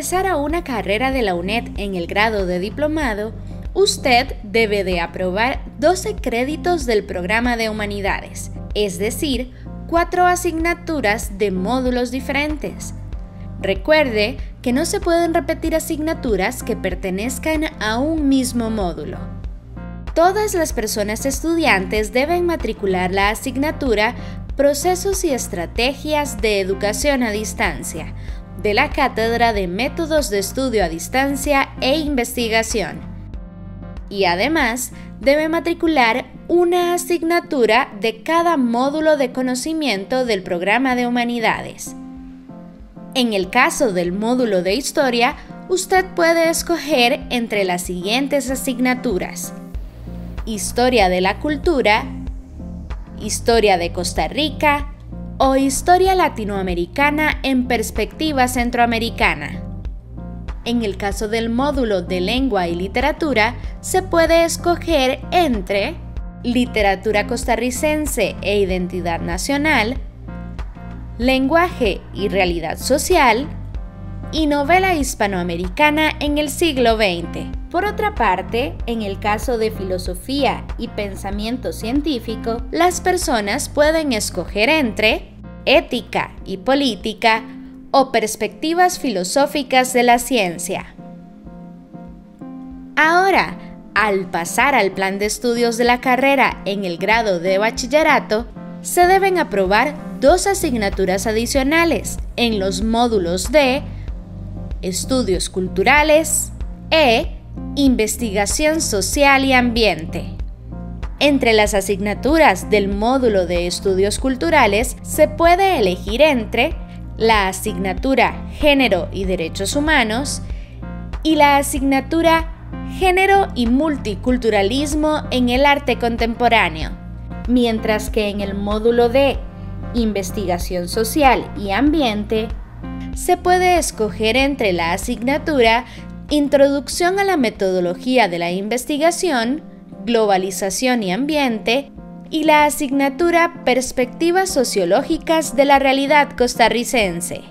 ingresar a una carrera de la UNED en el grado de diplomado, usted debe de aprobar 12 créditos del programa de humanidades, es decir, cuatro asignaturas de módulos diferentes. Recuerde que no se pueden repetir asignaturas que pertenezcan a un mismo módulo. Todas las personas estudiantes deben matricular la asignatura Procesos y Estrategias de Educación a Distancia de la Cátedra de Métodos de Estudio a Distancia e Investigación. Y además, debe matricular una asignatura de cada módulo de conocimiento del programa de humanidades. En el caso del módulo de historia, usted puede escoger entre las siguientes asignaturas. Historia de la cultura, Historia de Costa Rica o Historia latinoamericana en perspectiva centroamericana. En el caso del módulo de lengua y literatura, se puede escoger entre literatura costarricense e identidad nacional, lenguaje y realidad social, y novela hispanoamericana en el siglo XX. Por otra parte, en el caso de filosofía y pensamiento científico, las personas pueden escoger entre ética y política o perspectivas filosóficas de la ciencia. Ahora, al pasar al plan de estudios de la carrera en el grado de bachillerato, se deben aprobar dos asignaturas adicionales en los módulos de Estudios Culturales e Investigación Social y Ambiente. Entre las asignaturas del módulo de Estudios Culturales se puede elegir entre la asignatura Género y Derechos Humanos y la asignatura Género y Multiculturalismo en el Arte Contemporáneo, mientras que en el módulo de Investigación Social y Ambiente se puede escoger entre la asignatura Introducción a la metodología de la investigación, Globalización y Ambiente y la asignatura Perspectivas sociológicas de la realidad costarricense.